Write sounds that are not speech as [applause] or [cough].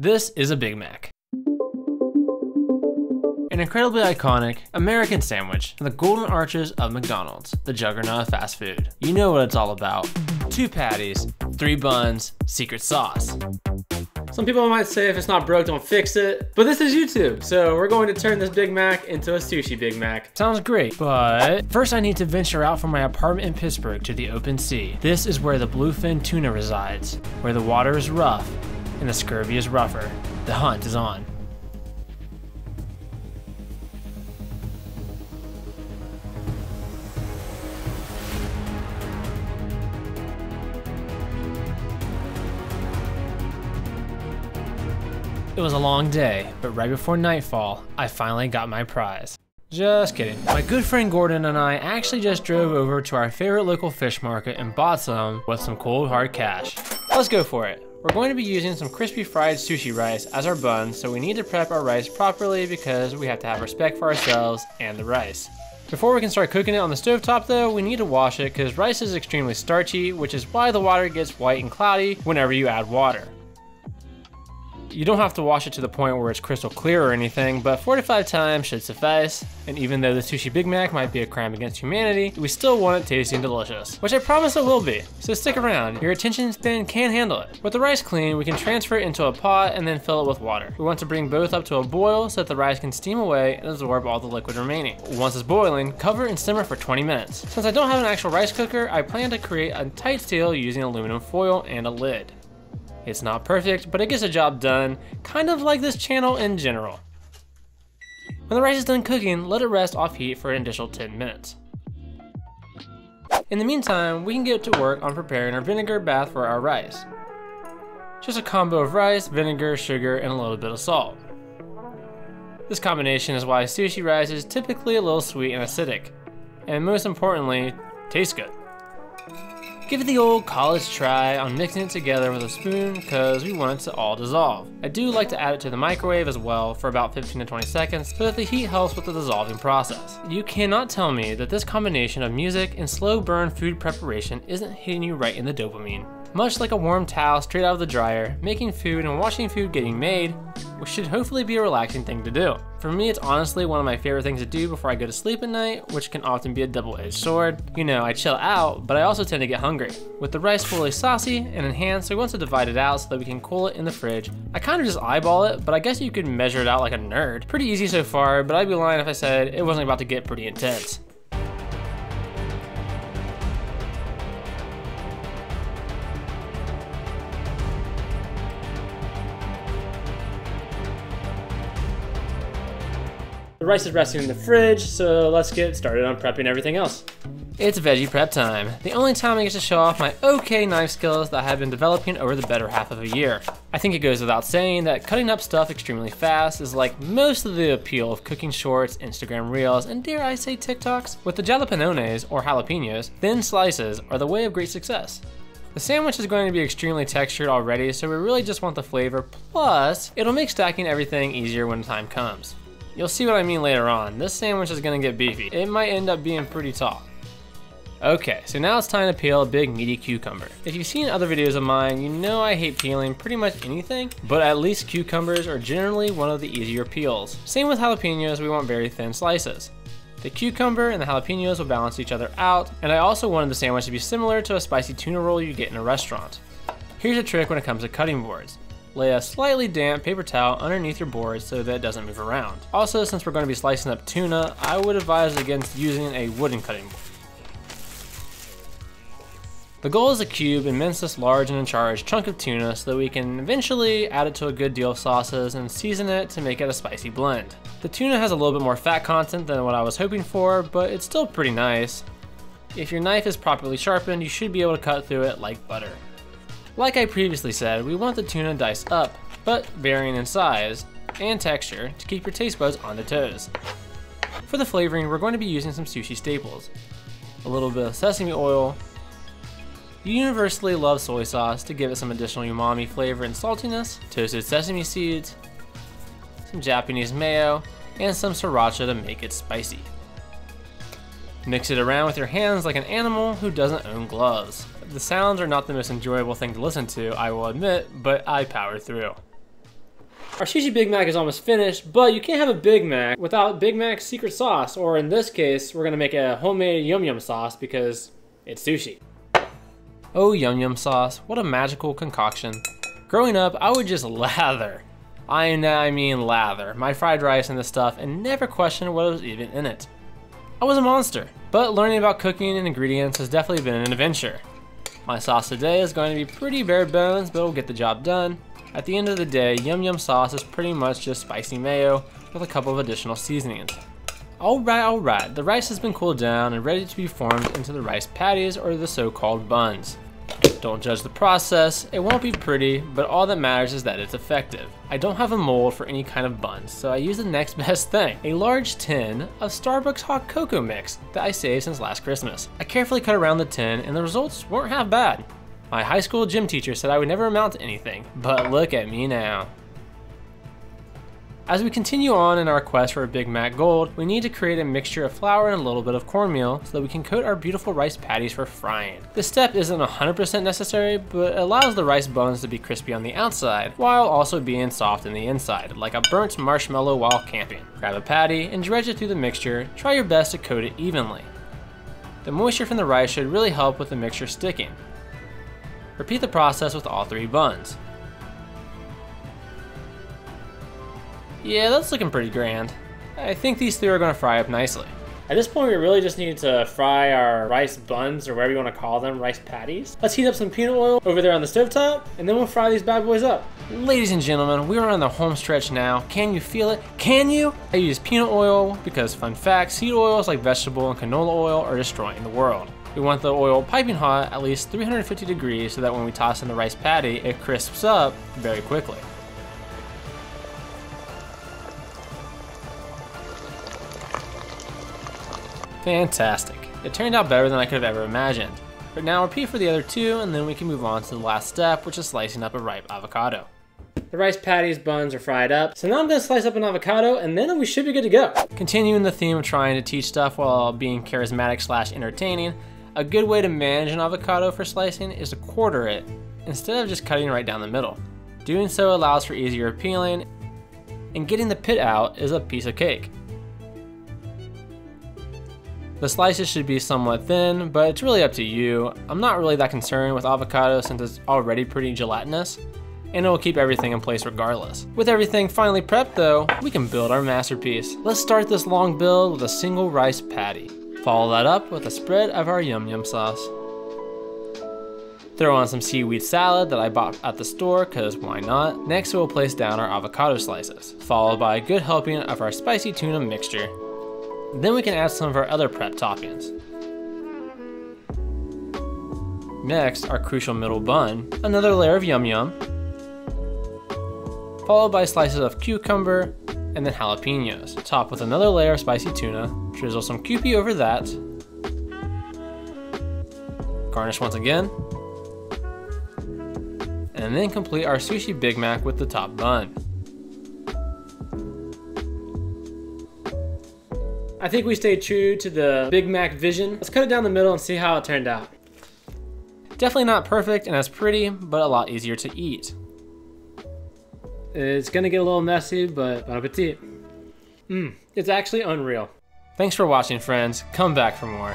This is a Big Mac. An incredibly iconic American sandwich from the golden arches of McDonald's, the juggernaut of fast food. You know what it's all about. Two patties, three buns, secret sauce. Some people might say if it's not broke, don't fix it. But this is YouTube, so we're going to turn this Big Mac into a sushi Big Mac. Sounds great, but first I need to venture out from my apartment in Pittsburgh to the open sea. This is where the bluefin tuna resides, where the water is rough and the scurvy is rougher. The hunt is on. It was a long day, but right before nightfall, I finally got my prize. Just kidding. My good friend Gordon and I actually just drove over to our favorite local fish market and bought some with some cold hard cash. Let's go for it. We're going to be using some crispy fried sushi rice as our bun, so we need to prep our rice properly because we have to have respect for ourselves and the rice. Before we can start cooking it on the stove top though, we need to wash it because rice is extremely starchy, which is why the water gets white and cloudy whenever you add water. You don't have to wash it to the point where it's crystal clear or anything, but 4 to 5 times should suffice. And even though the Sushi Big Mac might be a crime against humanity, we still want it tasty and delicious, which I promise it will be. So stick around, your attention span can handle it. With the rice clean, we can transfer it into a pot and then fill it with water. We want to bring both up to a boil so that the rice can steam away and absorb all the liquid remaining. Once it's boiling, cover and simmer for 20 minutes. Since I don't have an actual rice cooker, I plan to create a tight seal using aluminum foil and a lid. It's not perfect, but it gets the job done, kind of like this channel in general. When the rice is done cooking, let it rest off heat for an additional 10 minutes. In the meantime, we can get to work on preparing our vinegar bath for our rice. Just a combo of rice, vinegar, sugar, and a little bit of salt. This combination is why sushi rice is typically a little sweet and acidic, and most importantly, tastes good. Give it the old college try on mixing it together with a spoon because we want it to all dissolve. I do like to add it to the microwave as well for about 15 to 20 seconds so that the heat helps with the dissolving process. You cannot tell me that this combination of music and slow burn food preparation isn't hitting you right in the dopamine. Much like a warm towel straight out of the dryer, making food and watching food getting made, which should hopefully be a relaxing thing to do. For me, it's honestly one of my favorite things to do before I go to sleep at night, which can often be a double-edged sword. You know, I chill out, but I also tend to get hungry. With the rice fully saucy and enhanced, we want to divide it out so that we can cool it in the fridge. I kind of just eyeball it, but I guess you could measure it out like a nerd. Pretty easy so far, but I'd be lying if I said it wasn't about to get pretty intense. The rice is resting in the fridge, so let's get started on prepping everything else. It's veggie prep time. The only time I get to show off my okay knife skills that I have been developing over the better half of a year. I think it goes without saying that cutting up stuff extremely fast is like most of the appeal of cooking shorts, Instagram reels, and dare I say TikToks. With the jalapenos, or jalapenos, thin slices are the way of great success. The sandwich is going to be extremely textured already, so we really just want the flavor, plus it'll make stacking everything easier when the time comes. You'll see what I mean later on. This sandwich is gonna get beefy. It might end up being pretty tall. Okay, so now it's time to peel a big meaty cucumber. If you've seen other videos of mine, you know I hate peeling pretty much anything, but at least cucumbers are generally one of the easier peels. Same with jalapenos, we want very thin slices. The cucumber and the jalapenos will balance each other out, and I also wanted the sandwich to be similar to a spicy tuna roll you get in a restaurant. Here's a trick when it comes to cutting boards. Lay a slightly damp paper towel underneath your board so that it doesn't move around. Also, since we're going to be slicing up tuna, I would advise against using a wooden cutting board. The goal is to cube mince this large and in charge chunk of tuna so that we can eventually add it to a good deal of sauces and season it to make it a spicy blend. The tuna has a little bit more fat content than what I was hoping for, but it's still pretty nice. If your knife is properly sharpened, you should be able to cut through it like butter. Like I previously said, we want the tuna diced up, but varying in size and texture to keep your taste buds on the toes. For the flavoring, we're going to be using some sushi staples. A little bit of sesame oil, you universally love soy sauce to give it some additional umami flavor and saltiness, toasted sesame seeds, some Japanese mayo, and some sriracha to make it spicy. Mix it around with your hands like an animal who doesn't own gloves. The sounds are not the most enjoyable thing to listen to, I will admit, but I power through. Our sushi Big Mac is almost finished, but you can't have a Big Mac without Big Mac's secret sauce, or in this case, we're gonna make a homemade yum yum sauce because it's sushi. Oh, yum yum sauce, what a magical concoction. Growing up, I would just [laughs] lather. I, I mean lather, my fried rice and this stuff and never question what was even in it. I was a monster, but learning about cooking and ingredients has definitely been an adventure. My sauce today is going to be pretty bare bones, but it'll get the job done. At the end of the day, Yum Yum sauce is pretty much just spicy mayo with a couple of additional seasonings. Alright, alright, the rice has been cooled down and ready to be formed into the rice patties or the so-called buns. Don't judge the process, it won't be pretty, but all that matters is that it's effective. I don't have a mold for any kind of buns, so I use the next [laughs] best thing, a large tin of Starbucks hot cocoa mix that I saved since last Christmas. I carefully cut around the tin and the results weren't half bad. My high school gym teacher said I would never amount to anything, but look at me now. As we continue on in our quest for a Big Mac Gold, we need to create a mixture of flour and a little bit of cornmeal so that we can coat our beautiful rice patties for frying. This step isn't 100% necessary, but allows the rice buns to be crispy on the outside, while also being soft in the inside, like a burnt marshmallow while camping. Grab a patty and dredge it through the mixture, try your best to coat it evenly. The moisture from the rice should really help with the mixture sticking. Repeat the process with all three buns. Yeah, that's looking pretty grand. I think these three are gonna fry up nicely. At this point, we really just need to fry our rice buns, or whatever you want to call them, rice patties. Let's heat up some peanut oil over there on the stovetop, and then we'll fry these bad boys up. Ladies and gentlemen, we are on the home stretch now. Can you feel it? Can you? I use peanut oil because, fun fact, seed oils like vegetable and canola oil are destroying the world. We want the oil piping hot at least 350 degrees so that when we toss in the rice patty, it crisps up very quickly. Fantastic. It turned out better than I could have ever imagined. But now repeat for the other two, and then we can move on to the last step, which is slicing up a ripe avocado. The rice patties buns are fried up, so now I'm gonna slice up an avocado, and then we should be good to go. Continuing the theme of trying to teach stuff while being charismatic slash entertaining, a good way to manage an avocado for slicing is to quarter it, instead of just cutting right down the middle. Doing so allows for easier peeling, and getting the pit out is a piece of cake. The slices should be somewhat thin, but it's really up to you. I'm not really that concerned with avocado since it's already pretty gelatinous, and it will keep everything in place regardless. With everything finally prepped though, we can build our masterpiece. Let's start this long build with a single rice patty. Follow that up with a spread of our yum yum sauce. Throw on some seaweed salad that I bought at the store, cause why not? Next we'll place down our avocado slices, followed by a good helping of our spicy tuna mixture. Then we can add some of our other prep toppings. Next, our crucial middle bun, another layer of yum yum, followed by slices of cucumber and then jalapenos. Top with another layer of spicy tuna, drizzle some Kewpie over that, garnish once again, and then complete our sushi Big Mac with the top bun. I think we stayed true to the Big Mac vision. Let's cut it down the middle and see how it turned out. Definitely not perfect and as pretty, but a lot easier to eat. It's gonna get a little messy, but bon appetit. Mmm, it's actually unreal. Thanks for watching friends, come back for more.